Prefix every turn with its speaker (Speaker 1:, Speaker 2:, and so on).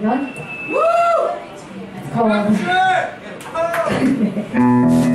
Speaker 1: Hang on. Woo! It's cold.